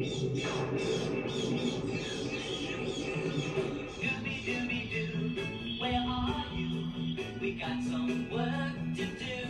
Dooby dooby doo, where are you? We got some work to do.